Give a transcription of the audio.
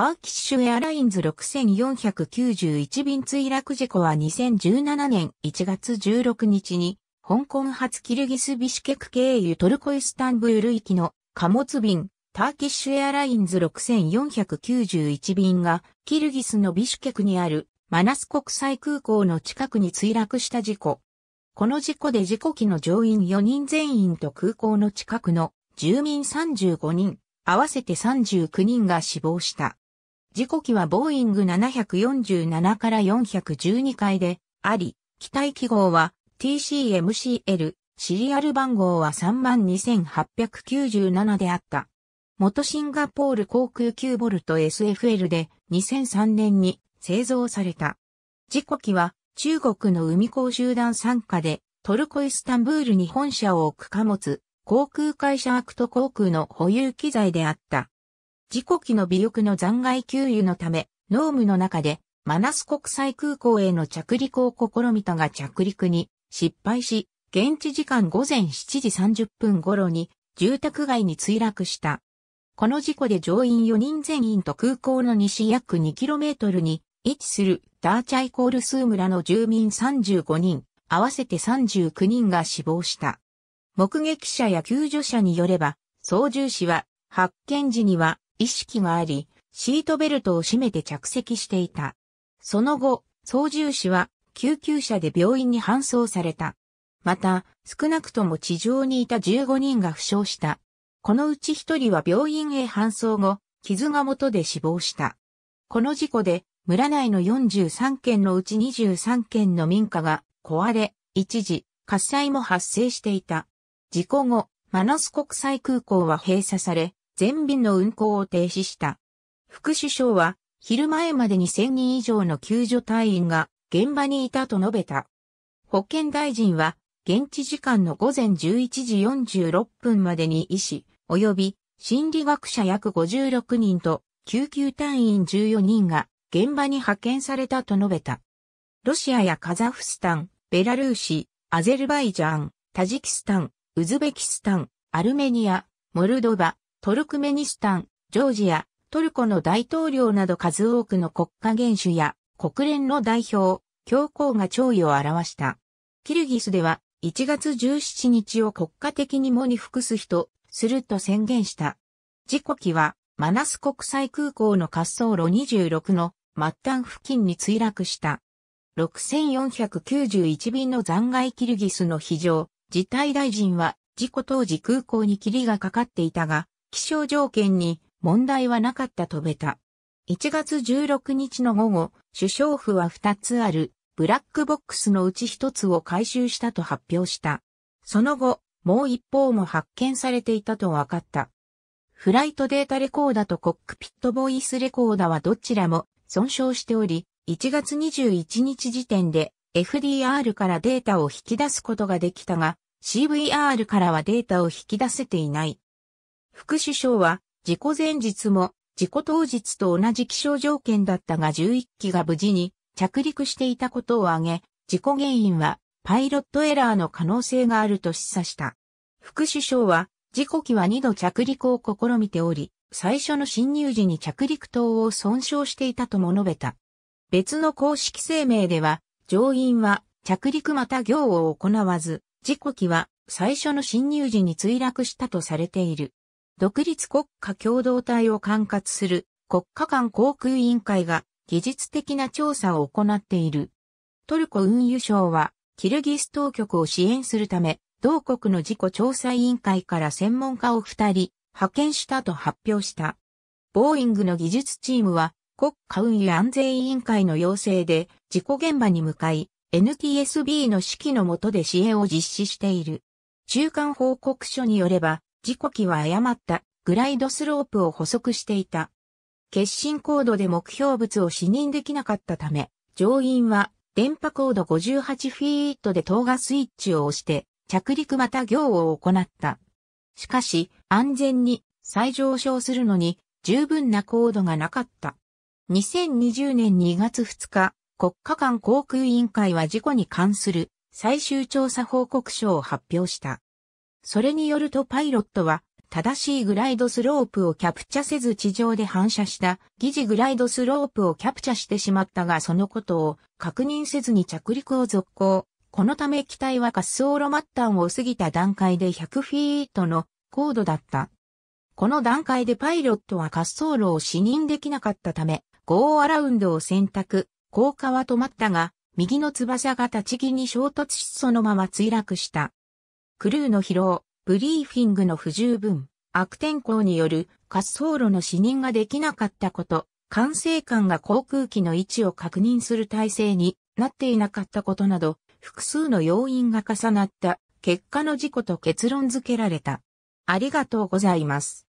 ターキッシュエアラインズ6491便墜落事故は2017年1月16日に、香港発キルギスビシュケク経由トルコイスタンブール行きの貨物便、ターキッシュエアラインズ6491便が、キルギスのビシュケクにあるマナス国際空港の近くに墜落した事故。この事故で事故機の乗員4人全員と空港の近くの住民35人、合わせて39人が死亡した。事故機はボーイング747から412回であり、機体記号は TCMCL、シリアル番号は32,897であった。元シンガポール航空9ボルト SFL で2003年に製造された。事故機は中国の海航集団傘下でトルコイスタンブールに本社を置く貨物、航空会社アクト航空の保有機材であった。事故機の尾翼の残骸給油のため、濃霧の中でマナス国際空港への着陸を試みたが着陸に失敗し、現地時間午前7時30分頃に住宅街に墜落した。この事故で乗員4人全員と空港の西約 2km に位置するダーチャイコールスー村の住民35人、合わせて39人が死亡した。目撃者や救助者によれば、操縦士は発見時には意識があり、シートベルトを締めて着席していた。その後、操縦士は救急車で病院に搬送された。また、少なくとも地上にいた15人が負傷した。このうち1人は病院へ搬送後、傷が元で死亡した。この事故で、村内の43件のうち23件の民家が壊れ、一時、火災も発生していた。事故後、マナス国際空港は閉鎖され、全便の運航を停止した。副首相は、昼前までに1000人以上の救助隊員が現場にいたと述べた。保健大臣は、現地時間の午前11時46分までに医師、及び心理学者約56人と救急隊員14人が現場に派遣されたと述べた。ロシアやカザフスタン、ベラルーシ、アゼルバイジャン、タジキスタン、ウズベキスタン、アルメニア、モルドバ、トルクメニスタン、ジョージア、トルコの大統領など数多くの国家元首や国連の代表、教皇が弔意を表した。キルギスでは1月17日を国家的に喪に服す日とすると宣言した。事故機はマナス国際空港の滑走路26の末端付近に墜落した。6491便の残骸キルギスの非常、事態大臣は事故当時空港に霧がかかっていたが、気象条件に問題はなかったとべた。1月16日の午後、首相府は2つあるブラックボックスのうち1つを回収したと発表した。その後、もう一方も発見されていたと分かった。フライトデータレコーダーとコックピットボイスレコーダーはどちらも損傷しており、1月21日時点で FDR からデータを引き出すことができたが、CVR からはデータを引き出せていない。副首相は、事故前日も、事故当日と同じ気象条件だったが11機が無事に着陸していたことを挙げ、事故原因はパイロットエラーの可能性があると示唆した。副首相は、事故機は2度着陸を試みており、最初の侵入時に着陸灯を損傷していたとも述べた。別の公式声明では、乗員は着陸また行を行わず、事故機は最初の侵入時に墜落したとされている。独立国家共同体を管轄する国家間航空委員会が技術的な調査を行っている。トルコ運輸省はキルギス当局を支援するため、同国の事故調査委員会から専門家を二人派遣したと発表した。ボーイングの技術チームは国家運輸安全委員会の要請で事故現場に向かい、NTSB の指揮の下で支援を実施している。中間報告書によれば、事故機は誤ったグライドスロープを補足していた。決心コードで目標物を視認できなかったため、乗員は電波コード58フィートでトーガスイッチを押して着陸また行を行った。しかし、安全に再上昇するのに十分なコードがなかった。2020年2月2日、国家間航空委員会は事故に関する最終調査報告書を発表した。それによるとパイロットは正しいグライドスロープをキャプチャせず地上で反射した疑似グライドスロープをキャプチャしてしまったがそのことを確認せずに着陸を続行。このため機体は滑走路末端を過ぎた段階で100フィートの高度だった。この段階でパイロットは滑走路を視認できなかったため、ゴーアラウンドを選択、降下は止まったが、右の翼が立ち木に衝突しそのまま墜落した。クルーの疲労、ブリーフィングの不十分、悪天候による滑走路の視認ができなかったこと、管制官が航空機の位置を確認する体制になっていなかったことなど、複数の要因が重なった結果の事故と結論付けられた。ありがとうございます。